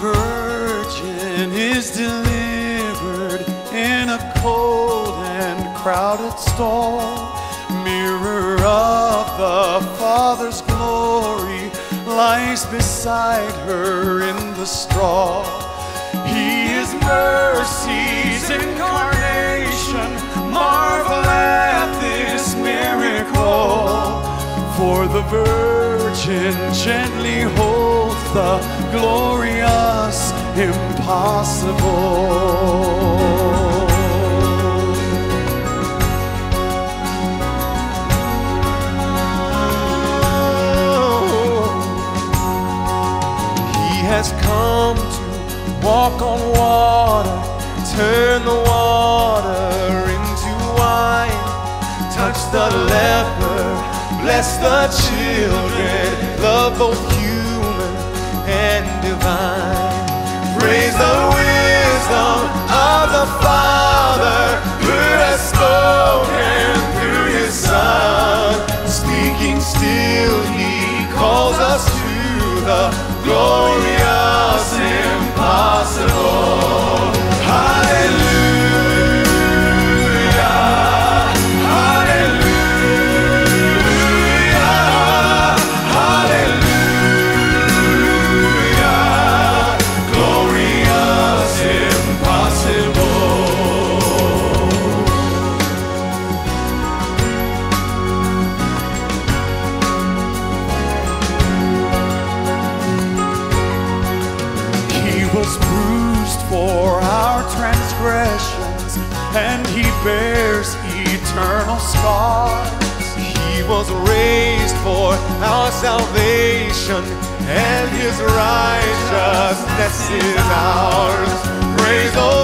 virgin is delivered in a cold and crowded stall. Mirror of the Father's glory lies beside her in the straw. He is mercy's incarnation. Marvel at this miracle. For the Virgin gently holds the glorious impossible. He has come to walk on water, turn the water into wine, touch the leper, bless the children, love both human bears eternal scars. He was raised for our salvation, and his righteousness is ours. Praise, oh,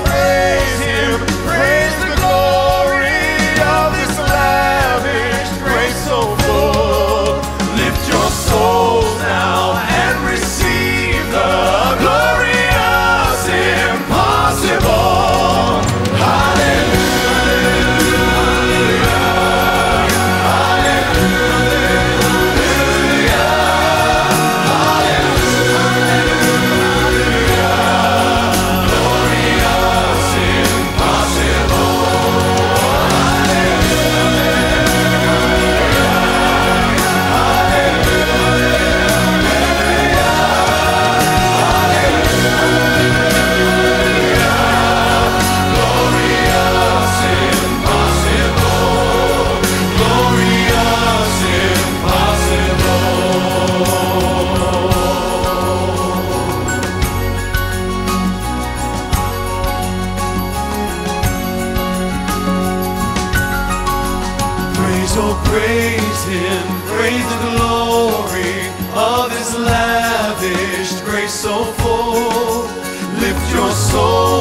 Praise, Him, praise the glory of His lavished grace so full. Lift your soul